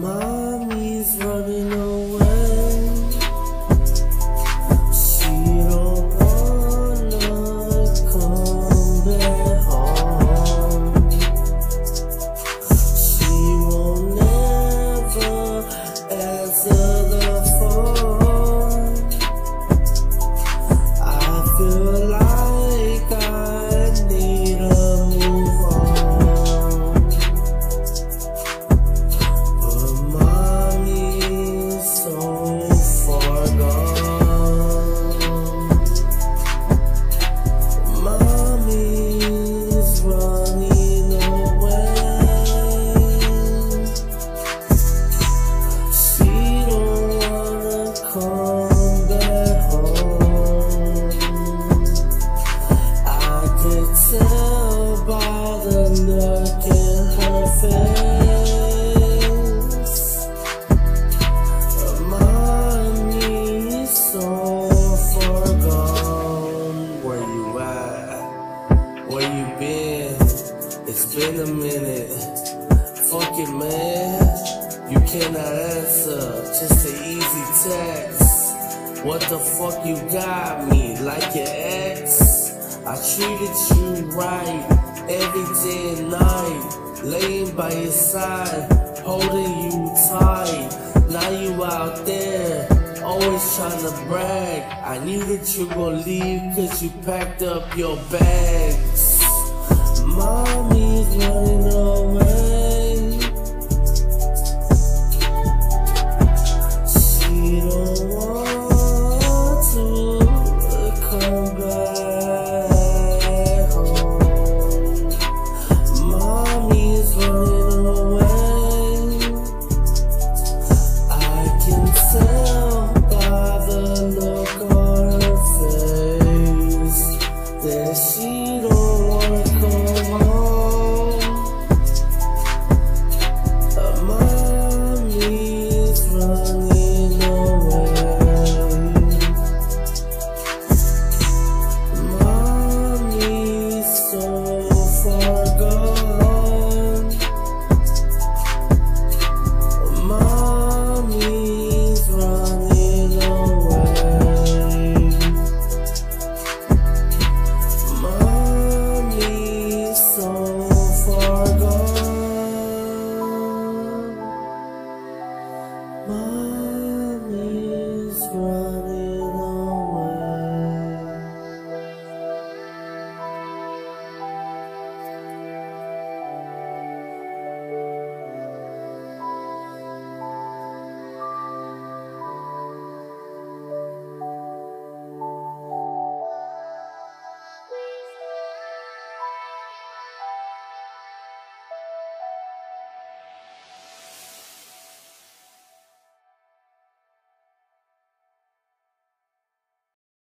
Mommy's running Mommy's so. Where you at? Where you been? It's been a minute. Fuck it, man. You cannot answer. Just an easy text. What the fuck you got me? Like your ex? I treated you right every day and night. Laying by your side, holding you tight. Now you out there, always trying to brag. I knew that you gon' leave cause you packed up your bags. don't wanna go home more.